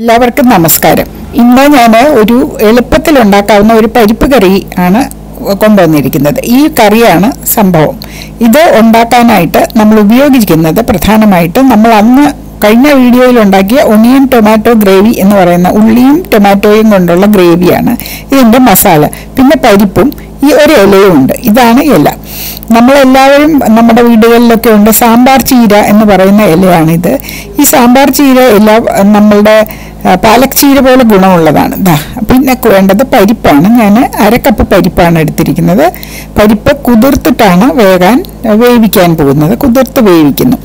എല്ലാവർക്കും നമസ്കാരം. ഇന്ന് ഞാൻ ഒരു എളുപ്പത്തിൽ ഉണ്ടാക്കാവുന്ന ഒരു പരിപ്പ് കറി ആണ് കൊണ്ടുവന്നിരിക്കുന്നത്. ഈ കറിയാണ് സംഭവം. ഇത് ഉണ്ടാക്കാനായിട്ട് നമ്മൾ ഉപയോഗിക്കുന്നത് പ്രധാനമായിട്ടും നമ്മൾ അന്ന് കഴിഞ്ഞ വീഡിയോയിൽ ഉണ്ടാക്കിയ ഒണിയൻ ടൊമാറ്റോ ഗ്രേവി എന്ന് പറയുന്ന ഉള്ളിയും ടൊമാറ്റോയും കൊണ്ടുള്ള ഗ്രേവിയാണ് ഇതിന്റെ മസാല. പിന്നെ പരിപ്പും ഈ ഒരു ഇലയും ഉണ്ട്. ഇതാണ് ഇല. നമ്മളെല്ലാവരും നമ്മുടെ വീടുകളിലൊക്കെ ഉണ്ട്. സാമ്പാർ ചീര എന്ന് പറയുന്ന ഇലയാണിത്. ഈ സാമ്പാർ ചീര എല്ലാ നമ്മളുടെ ആ, പാലക് ചീര പോലെ ഗുണമുള്ളതാണ്. ദാ പിന്നെ വേണ്ടത് പരിപ്പാണ്. ഞാൻ അരക്കപ്പ് പരിപ്പാണ് എടുത്തിരിക്കുന്നത്. പരിപ്പ് കുതിർത്തിട്ടാണ് വേകാൻ വേവിക്കാൻ പോകുന്നത്. കുതിർത്ത് വേവിക്കുന്നു.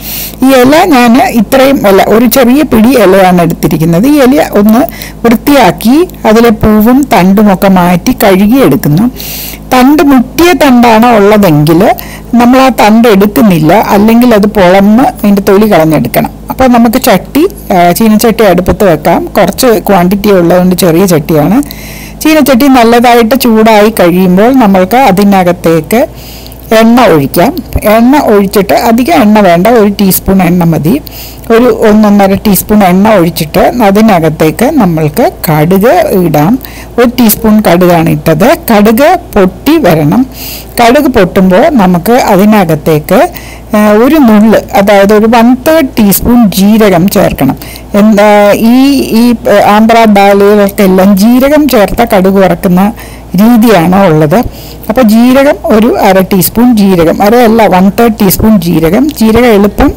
ഈ ഇല ഞാൻ ഇത്രയും ഇല ഒരു ചെറിയ പിടി ഇലയാണ് എടുത്തിരിക്കുന്നത്. ഈ ഇല ഒന്ന് വൃത്തിയാക്കി അതിലെ പൂവും തണ്ടുമൊക്കെ മാറ്റി കഴുകി എടുക്കുന്നു. തണ്ട് മുറ്റിയ തണ്ടാണ് ഉള്ളതെങ്കിൽ നമ്മൾ ആ തണ്ട് എടുക്കുന്നില്ല. അല്ലെങ്കിൽ അത് പുളന്ന് അതിന്റെ തൊലി കളഞ്ഞെടുക്കണം. അപ്പോൾ നമുക്ക് ചട്ടി ചീനച്ചട്ടി അടുപ്പത്ത് വെക്കാം. കുറച്ച് ക്വാണ്ടിറ്റി ഉള്ളതുകൊണ്ട് ചെറിയ ചട്ടിയാണ്. ചീനച്ചട്ടി നല്ലതായിട്ട് ചൂടായി കഴിയുമ്പോൾ നമ്മൾക്ക് അതിനകത്തേക്ക് എണ്ണ ഒഴിക്കാം. എണ്ണ ഒഴിച്ചിട്ട് അധികം എണ്ണ വേണ്ട. ഒരു ടീസ്പൂൺ എണ്ണ മതി. ഒരു ഒന്നൊന്നര ടീസ്പൂൺ എണ്ണ ഒഴിച്ചിട്ട് അതിനകത്തേക്ക് നമ്മൾക്ക് കടുക് ഇടാം. ഒരു ടീസ്പൂൺ കടുകാണ് ഇട്ടത്. കടുക് പൊട്ടി വരണം. കടുക് പൊട്ടുമ്പോൾ നമുക്ക് അതിനകത്തേക്ക് ഒരു നുള്ള് അതായത് ഒരു വൺ തേർഡ് ടീസ്പൂൺ ജീരകം ചേർക്കണം. എന്താ ഈ ഈ ആന്ധ്ര ഡാലുകൾക്കെല്ലാം ജീരകം ചേർത്ത കടുക് വറക്കുന്ന രീതിയാണ് ഉള്ളത്. അപ്പോൾ ജീരകം ഒരു അര ടീസ്പൂൺ ജീരകം അരയല്ല വൺ തേർഡ് ടീസ്പൂൺ ജീരകം. ജീരകം എളുപ്പം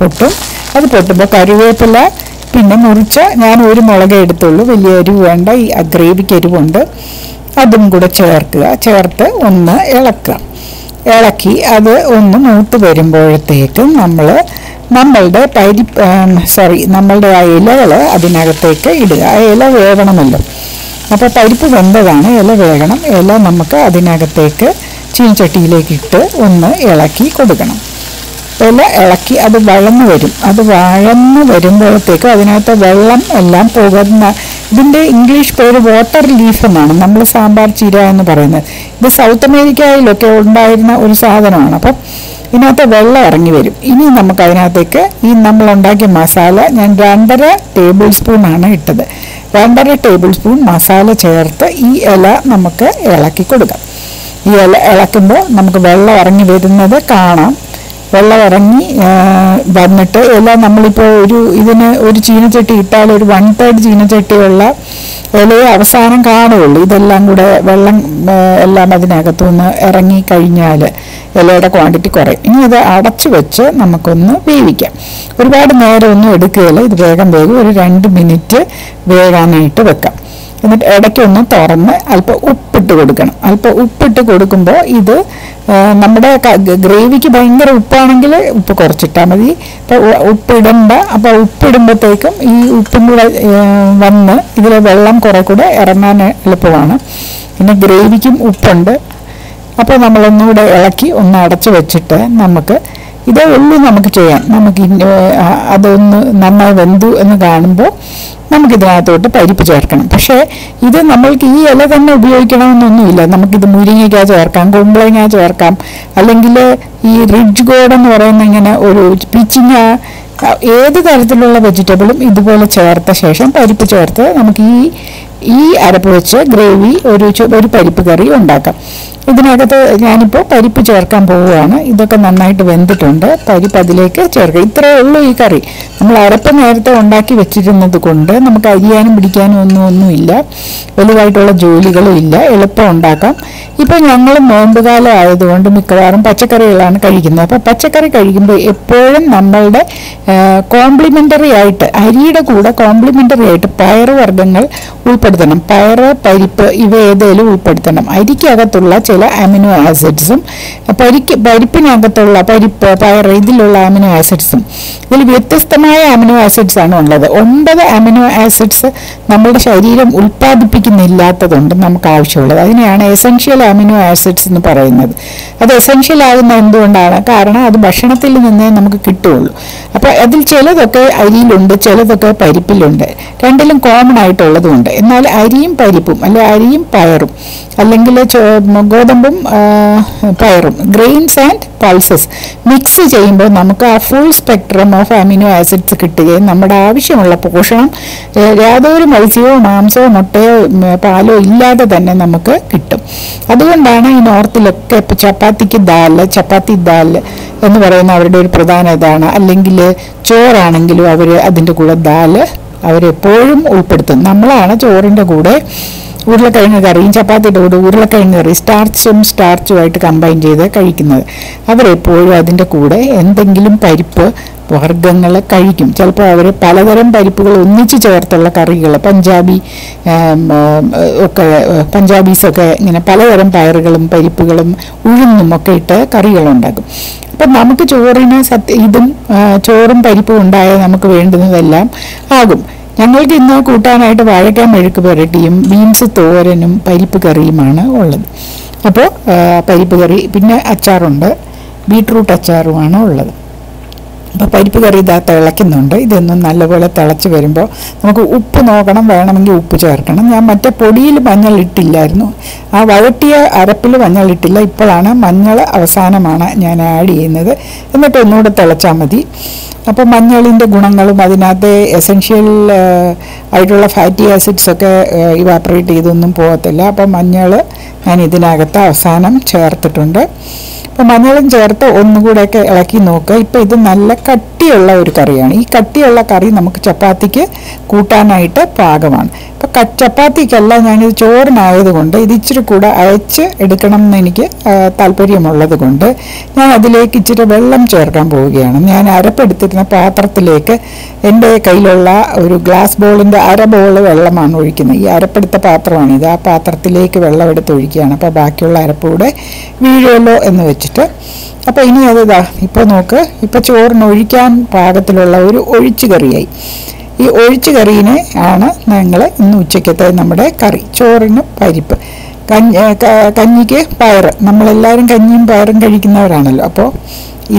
പൊട്ടും. അത് പൊട്ടുമ്പോൾ കറിവേപ്പില പിന്നെ മുറിച്ച ഞാൻ ഒരു മുളക് എടുത്തുള്ളൂ. വലിയ എരിവ് വേണ്ട ഈ ഗ്രേവിക്ക് എരിവുണ്ട്. അതും കൂടെ ചേർക്കുക. ചേർത്ത് ഒന്ന് ഇളക്കുക. ഇളക്കി അത് ഒന്ന് മൂത്ത് വരുമ്പോഴത്തേക്കും നമ്മൾ നമ്മളുടെ പരി സോറി നമ്മളുടെ ആ ഇലകൾ അതിനകത്തേക്ക് ഇടുക. ആ ഇല വേകണമല്ലോ അപ്പോൾ പരിപ്പ് വെന്തതാണ് ഇല വേകണം. ഇല നമുക്ക് അതിനകത്തേക്ക് ചീനച്ചട്ടിയിലേക്ക് ഇട്ട് ഒന്ന് ഇളക്കി കൊടുക്കണം. ഇല ഇളക്കി അത് വഴന്നു വരും. അത് വഴന്നു വരുമ്പോഴത്തേക്ക് അതിനകത്ത് വെള്ളം എല്ലാം പോകുന്ന ഇതിന്റെ ഇംഗ്ലീഷ് പേര് വാട്ടർ ലീഫ് എന്നാണ്. നമ്മൾ സാമ്പാർ ചീര എന്ന് പറയുന്നത്. ഇത് സൗത്ത് അമേരിക്കയിലൊക്കെ ഉണ്ടായിരുന്ന ഒരു സാധനമാണ്. അപ്പം ഇതിനകത്ത് വെള്ളം ഇറങ്ങി വരും. ഇനി നമുക്ക് അതിനകത്തേക്ക് ഈ നമ്മൾ ഉണ്ടാക്കിയ മസാല ഞാൻ രണ്ടര ടേബിൾ സ്പൂൺ ആണ് ഇട്ടത്. രണ്ടര ടേബിൾ സ്പൂൺ മസാല ചേർത്ത് ഈ ഇല നമുക്ക് ഇളക്കി കൊടുക്കാം. ഈ ഇല ഇളക്കുമ്പോൾ നമുക്ക് വെള്ളം ഇറങ്ങി വരുന്നത് കാണാം. വെള്ളം ഇറങ്ങി വന്നിട്ട് ഇല നമ്മളിപ്പോൾ ഒരു ഇതിന് ഒരു ചീനച്ചട്ടി ഇട്ടാൽ ഒരു വൺ തേർഡ് ചീനച്ചട്ടിയുള്ള ഇലയെ അവസാനം കാണുകയുള്ളൂ. ഇതെല്ലാം കൂടെ വെള്ളം എല്ലാം എല്ലാം അതിനകത്തുനിന്ന് ഇറങ്ങി കഴിഞ്ഞാൽ ഇലയുടെ ക്വാണ്ടിറ്റി കുറയും. ഇനി ഇത് അടച്ചു വെച്ച് നമുക്കൊന്ന് വേവിക്കാം. ഒരുപാട് നേരമൊന്നും എടുക്കുകയില്ല. ഇത് വേഗം വേഗം ഒരു രണ്ട് മിനിറ്റ് വേകാനായിട്ട് വെക്കാം. എന്നിട്ട് ഇടയ്ക്കൊന്ന് തുറന്ന് അല്പം ഉപ്പിട്ട് കൊടുക്കണം. അല്പം ഉപ്പിട്ട് കൊടുക്കുമ്പോൾ ഇത് നമ്മുടെ ഗ്രേവിക്ക് ഭയങ്കര ഉപ്പാണെങ്കിൽ ഉപ്പ് കുറച്ചിട്ടാൽ മതി. ഇപ്പോൾ ഉപ്പിടണ്ട. അപ്പോൾ ഉപ്പിടുമ്പോഴത്തേക്കും ഈ ഉപ്പും കൂടെ വന്ന് ഇതിലെ വെള്ളം കുറെ കൂടെ ഇറങ്ങാൻ എളുപ്പമാണ്. പിന്നെ ഗ്രേവിക്കും ഉപ്പുണ്ട്. അപ്പോൾ നമ്മളൊന്നുകൂടെ ഇളക്കി ഒന്ന് അടച്ചു വെച്ചിട്ട് നമുക്ക് ഇതേ ഉള്ളൂ നമുക്ക് ചെയ്യാം. നമുക്ക് അതൊന്ന് നന്നായി വെന്തു എന്ന് കാണുമ്പോൾ നമുക്കിതിനകത്തോട്ട് പരിപ്പ് ചേർക്കണം. പക്ഷേ ഇത് നമ്മൾക്ക് ഈ ഇല തന്നെ ഉപയോഗിക്കണമെന്നൊന്നുമില്ല. നമുക്കിത് മുരിങ്ങയ്ക്ക ചേർക്കാം കുമ്പളങ്ങ ചേർക്കാം. അല്ലെങ്കിൽ ഈ റിഡ്ജ് ഗോഡ് എന്ന് പറയുന്ന ഇങ്ങനെ ഒരു പിച്ചിങ്ങ ഏത് തരത്തിലുള്ള വെജിറ്റബിളും ഇതുപോലെ ചേർത്ത ശേഷം പരിപ്പ് ചേർത്ത് നമുക്ക് ഈ ഈ അരപ്പ് വെച്ച് ഗ്രേവി ഒരു ഒരു പരിപ്പ് കറി ഉണ്ടാക്കാം. ഇതിനകത്ത് ഞാനിപ്പോൾ പരിപ്പ് ചേർക്കാൻ പോവുകയാണ്. ഇതൊക്കെ നന്നായിട്ട് വെന്തിട്ടുണ്ട്. പരിപ്പ് അതിലേക്ക് ചേർക്കുക. ഇത്രയേ ഉള്ളൂ ഈ കറി. നമ്മൾ അരപ്പ് നേരത്തെ ഉണ്ടാക്കി വെച്ചിരുന്നത് കൊണ്ട് നമുക്ക് അരിയാനും പിടിക്കാനും ഒന്നും ഒന്നുമില്ല. വലുതായിട്ടുള്ള ജോലികളും ഇല്ല. എളുപ്പം ഉണ്ടാക്കാം. ഇപ്പോൾ ഞങ്ങൾ നോമ്പുകാലം ആയതുകൊണ്ട് മിക്കവാറും പച്ചക്കറികളാണ് കഴിക്കുന്നത്. അപ്പോൾ പച്ചക്കറി കഴിക്കുമ്പോൾ എപ്പോഴും നമ്മളുടെ കോംപ്ലിമെന്ററി ആയിട്ട് അരിയുടെ കൂടെ കോംപ്ലിമെന്ററി ആയിട്ട് പയറ് വർഗങ്ങൾ ഉൾപ്പെടുത്തണം. പയറ് പരിപ്പ് ഇവ ഏതേലും ഉൾപ്പെടുത്തണം. അരിക്കകത്തുള്ള ചില അമിനോ ആസിഡ്സും പരിക്ക് പരിപ്പിനകത്തുള്ള പരിപ്പ് പയർ ഇതിലുള്ള അമിനോ ആസിഡ്സും ഇതിൽ വ്യത്യസ്തമായ അമിനോ ആസിഡ്സ് ആണ് ഉള്ളത്. ഒമ്പത് അമിനോ ആസിഡ്സ് നമ്മുടെ ശരീരം ഉൽപ്പാദിപ്പിക്കുന്നില്ലാത്തതുകൊണ്ട് നമുക്ക് ആവശ്യമുള്ളത്. അതിനെയാണ് എസെൻഷ്യൽ അമിനോ ആസിഡ്സ് എന്ന് പറയുന്നത്. അത് എസെൻഷ്യൽ ആകുന്ന എന്തുകൊണ്ടാണ്? കാരണം അത് ഭക്ഷണത്തിൽ നിന്നേ നമുക്ക് കിട്ടുകയുള്ളൂ. അപ്പോൾ അതിൽ ചിലതൊക്കെ അരിയിലുണ്ട് ചിലതൊക്കെ പരിപ്പിലുണ്ട്. രണ്ടിലും കോമൺ ആയിട്ടുള്ളതുണ്ട്. എന്നാൽ അരിയും പരിപ്പും അല്ലെ അരിയും പയറും അല്ലെങ്കിൽ ചോ- ഗോതമ്പും പയറും ഗ്രെയിൻസ് ആൻഡ് പൾസസ് മിക്സ് ചെയ്യുമ്പോൾ നമുക്ക് ആ full spectrum of amino acids കിട്ടുകയും നമ്മുടെ ആവശ്യമുള്ള പോഷണം യാതൊരു മത്സ്യമോ മാംസമോ മുട്ടയോ പാലോ ഇല്ലാതെ തന്നെ നമുക്ക് കിട്ടും. അതുകൊണ്ടാണ് ഈ നോർത്തിലൊക്കെ ഇപ്പോൾ ചപ്പാത്തിക്ക് ദാൽ ചപ്പാത്തി ദാൽ എന്ന് പറയുന്ന അവരുടെ ഒരു പ്രധാന ഇതാണ്. അല്ലെങ്കിൽ ചോറാണെങ്കിലും അവർ അതിന്റെ കൂടെ ദാൽ അവരെപ്പോഴും ഉൾപ്പെടുത്തും. നമ്മളാണ് ചോറിന്റെ കൂടെ ഉരുളക്കിഴങ്ങ് കറിയും ചപ്പാത്തിയുടെ കൂടെ ഉരുളക്കിഴങ്ങ് കറി സ്റ്റാർച്ചും സ്റ്റാർച്ചുമായിട്ട് കമ്പൈൻ ചെയ്ത് കഴിക്കുന്നത്. അവരെപ്പോഴും അതിന്റെ കൂടെ എന്തെങ്കിലും പരിപ്പ് വർഗങ്ങൾ കഴിക്കും. ചിലപ്പോൾ അവർ പലതരം പരിപ്പുകൾ ഒന്നിച്ച് ചേർത്തുള്ള കറികൾ പഞ്ചാബി ഒക്കെ പഞ്ചാബീസൊക്കെ ഇങ്ങനെ പലതരം പയറുകളും പരിപ്പുകളും ഉഴുന്നും ഒക്കെ ഇട്ട് കറികളുണ്ടാക്കും അപ്പം നമുക്ക് ചോറിന് സത്യ ഇതും ചോറും പരിപ്പും ഉണ്ടായാൽ നമുക്ക് വേണ്ടുന്നതെല്ലാം ആകും. ഞങ്ങൾക്ക് ഇന്ന് കൂട്ടാനായിട്ട് വാഴയ്ക്ക മെഴുക്ക് പുരട്ടിയും ബീൻസ് തോരനും പരിപ്പ് കറിയുമാണ് ഉള്ളത്. അപ്പോൾ പരിപ്പ് കറി പിന്നെ അച്ചാറുണ്ട്. ബീട്രൂട്ട് അച്ചാറുമാണ് ഉള്ളത്. അപ്പോൾ പരിപ്പ് കറി ഇതാ തിളയ്ക്കുന്നുണ്ട്. ഇതൊന്നും നല്ലപോലെ തിളച്ച് വരുമ്പോൾ നമുക്ക് ഉപ്പ് നോക്കണം. വേണമെങ്കിൽ ഉപ്പ് ചേർക്കണം. ഞാൻ മറ്റേ പൊടിയിൽ മഞ്ഞൾ ഇട്ടില്ലായിരുന്നു. ആ വഴട്ടിയ അരപ്പിൽ മഞ്ഞൾ ഇട്ടില്ല. ഇപ്പോഴാണ് മഞ്ഞൾ അവസാനമാണ് ഞാൻ ആഡ് ചെയ്യുന്നത്. എന്നിട്ട് ഒന്നുകൂടെ തിളച്ചാൽ മതി. അപ്പോൾ മഞ്ഞളിന്റെ ഗുണങ്ങളും അതിനകത്ത് എസെൻഷ്യൽ ആയിട്ടുള്ള ഫാറ്റി ആസിഡ്സ് ഒക്കെ ഇവാപ്പറേറ്റ് ചെയ്തൊന്നും പോകത്തില്ല. അപ്പോൾ മഞ്ഞൾ ഞാൻ ഇതിനകത്ത് അവസാനം ചേർത്തിട്ടുണ്ട്. അപ്പോൾ മഞ്ഞളും ചേർത്ത് ഒന്നുകൂടെയൊക്കെ ഇളക്കി നോക്കുക. ഇപ്പോൾ ഇത് നല്ല കട്ടിയുള്ള ഒരു കറിയാണ്. ഈ കട്ടിയുള്ള കറി നമുക്ക് ചപ്പാത്തിക്ക് കൂട്ടാനായിട്ട് പാകമാണ്. ഇപ്പോൾ ചപ്പാത്തിക്കല്ല ഞാനിത് ചോറിനായതുകൊണ്ട് ഇത് ഇച്ചിരി കൂടെ അയച്ച് എടുക്കണം എന്ന് എനിക്ക് താല്പര്യമുള്ളത് കൊണ്ട് ഞാൻ അതിലേക്ക് ഇച്ചിരി വെള്ളം ചേർക്കാൻ പോവുകയാണ്. ഞാൻ അരപ്പെടുത്തിരുന്ന പാത്രത്തിലേക്ക് എന്റെ കയ്യിലുള്ള ഒരു ഗ്ലാസ് ബോളിന്റെ അര ബോൾ വെള്ളമാണ് ഒഴിക്കുന്നത്. ഈ അരപ്പെടുത്ത പാത്രമാണ് ഇത് ആ പാത്രത്തിലേക്ക് വെള്ളം എടുത്ത് ഒഴിക്കുകയാണ്. അപ്പോൾ ബാക്കിയുള്ള അരപ്പ് കൂടെ വീഴുമല്ലോ എന്ന് വെച്ചിട്ട് അപ്പോൾ ഇനി അത് ഇപ്പോൾ നോക്ക്. ഇപ്പോൾ ചോറിന് ഒഴിക്കാൻ പാകത്തിലുള്ള ഒരു ഒഴിച്ചു കറിയായി. ഈ ഒഴിച്ചു കറീനെ ആണ് ഞങ്ങൾ ഇന്ന് ഉച്ചയ്ക്കത്തെ നമ്മുടെ കറി. ചോറിന് പരിപ്പ്. കഞ്ഞി കഞ്ഞിക്ക് പയർ നമ്മളെല്ലാവരും കഞ്ഞിയും പയറും കഴിക്കുന്നവരാണല്ലോ. അപ്പോൾ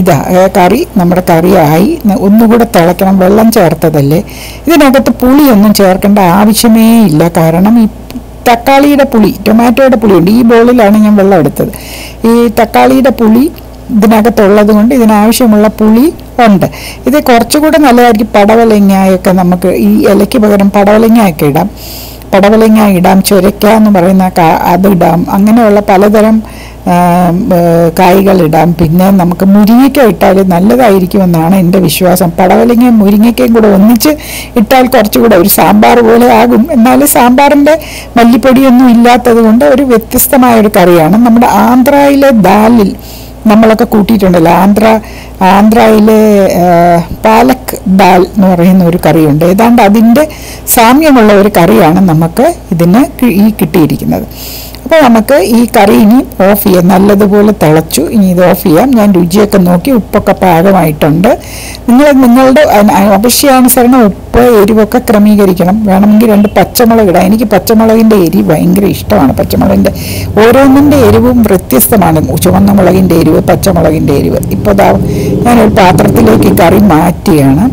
ഇതാ കറി നമ്മുടെ കറിയായി. ഒന്നുകൂടെ തിളക്കണം. വെള്ളം ചേർത്തതല്ലേ? ഇതിനകത്ത് പുളിയൊന്നും ചേർക്കേണ്ട ആവശ്യമേ ഇല്ല. കാരണം ഈ തക്കാളിയുടെ പുളി ടൊമാറ്റോയുടെ പുളിയുണ്ട്. ഈ ബോളിലാണ് ഞാൻ വെള്ളം എടുത്തത്. ഈ തക്കാളിയുടെ പുളി ഇതിനകത്തുള്ളത് കൊണ്ട് ഇതിനാവശ്യമുള്ള പുളി ഉണ്ട്. ഇത് കുറച്ചുകൂടെ നല്ലതായിരിക്കും പടവലങ്ങയൊക്കെ നമുക്ക് ഈ ഇലയ്ക്ക് പകരം പടവലങ്ങയൊക്കെ ഇടാം. പടവലങ്ങ ഇടാം ചുരക്ക എന്ന് പറയുന്ന അതിടാം അങ്ങനെയുള്ള പലതരം കായ്കൾ ഇടാം. പിന്നെ നമുക്ക് മുരിങ്ങയ്ക്ക ഇട്ടാൽ നല്ലതായിരിക്കുമെന്നാണ് എന്റെ വിശ്വാസം. പടവലങ്ങയും മുരിങ്ങയ്ക്കയും കൂടെ ഒന്നിച്ച് ഇട്ടാൽ കുറച്ചുകൂടെ ഒരു സാമ്പാർ പോലെ ആകും. എന്നാൽ സാമ്പാറിന്റെ മല്ലിപ്പൊടിയൊന്നും ഇല്ലാത്തത് കൊണ്ട് ഒരു വ്യത്യസ്തമായ ഒരു കറിയാണ്. നമ്മുടെ ആന്ധ്രയിലെ ദാലിൽ നമ്മളൊക്കെ കൂട്ടിയിട്ടുണ്ടല്ലോ. ആന്ധ്ര ആന്ധ്രയിലെ പാലക് ദാൽ എന്ന് പറയുന്ന ഒരു കറിയുണ്ട്. ഏതാണ്ട് അതിന്റെ സാമ്യമുള്ള ഒരു കറിയാണ് നമുക്ക് ഇതിന് ഈ കിട്ടിയിരിക്കുന്നത്. അപ്പോൾ നമുക്ക് ഈ കറി ഇനി ഓഫ് ചെയ്യാം. നല്ലതുപോലെ തിളച്ചു. ഇനി ഇത് ഓഫ് ചെയ്യാം. ഞാൻ രുചിയൊക്കെ നോക്കി ഉപ്പൊക്കെ പാകമായിട്ടുണ്ട്. നിങ്ങൾ നിങ്ങളുടെ അവശ്യാനുസരണം ആവശ്യാനുസരണം ഉപ്പ് എരിവൊക്കെ ക്രമീകരിക്കണം. വേണമെങ്കിൽ രണ്ട് പച്ചമുളക് ഇടാം. എനിക്ക് പച്ചമുളകിന്റെ എരി ഭയങ്കര ഇഷ്ടമാണ്. പച്ചമുളകിന്റെ ഓരോന്നിന്റെ എരിവും വ്യത്യസ്തമാണ്. ചുവന്ന മുളകിന്റെ എരിവ് പച്ചമുളകിന്റെ എരിവ്. ഇപ്പോൾ ദാ ഞാനൊരു പാത്രത്തിലേക്ക് കറി മാറ്റിയാണ്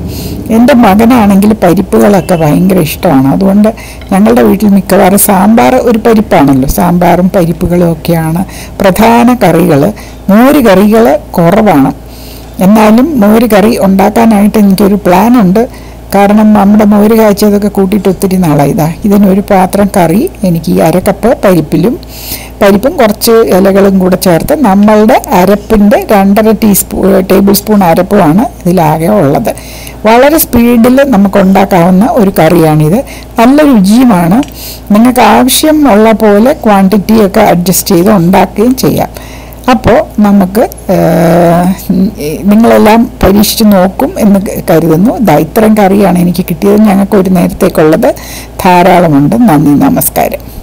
എന്റെ മകനാണെങ്കിൽ പരിപ്പുകളൊക്കെ ഭയങ്കര ഇഷ്ടമാണ്. അതുകൊണ്ട് ഞങ്ങളുടെ വീട്ടിൽ മിക്കവാറും സാമ്പാർ ഒരു പരിപ്പാണല്ലോ. സാമ്പാറും പരിപ്പുകളും ഒക്കെയാണ് പ്രധാന കറികൾ. മോര് കറികൾ കുറവാണ്. എന്നാലും മോര് കറി ഉണ്ടാക്കാനായിട്ട് എനിക്കൊരു പ്ലാനുണ്ട്. കാരണം നമ്മുടെ മോര് കാഴ്ചതൊക്കെ കൂട്ടിയിട്ട് ഒത്തിരി നാളായി. ഇതാ ഇതിനൊരു പാത്രം കറി എനിക്ക് ഈ അരക്കപ്പ് പരിപ്പിലും പരിപ്പും കുറച്ച് ഇലകളും കൂടെ ചേർത്ത് നമ്മളുടെ അരപ്പിന്റെ രണ്ടര ടീസ്പൂ ടേബിൾ സ്പൂൺ അരപ്പുമാണ് ഇതിലാകെ ഉള്ളത്. വളരെ സ്പീഡിൽ നമുക്ക് ഉണ്ടാക്കാവുന്ന ഒരു കറിയാണിത്. നല്ല രുചിയുമാണ്. നിങ്ങൾക്ക് ആവശ്യമുള്ള പോലെ ക്വാണ്ടിറ്റിയൊക്കെ അഡ്ജസ്റ്റ് ചെയ്ത് ഉണ്ടാക്കുകയും ചെയ്യാം. അപ്പോൾ നമുക്ക് നിങ്ങളെല്ലാം പരീക്ഷിച്ച് നോക്കും എന്ന് കരുതുന്നു. ദാ ഇത്രയും കറിയാണ് എനിക്ക് കിട്ടിയത്. ഞങ്ങൾക്ക് ഒരു നേരത്തേക്കുള്ളത്. ധാരാളമുണ്ട്. നന്ദി നമസ്കാരം.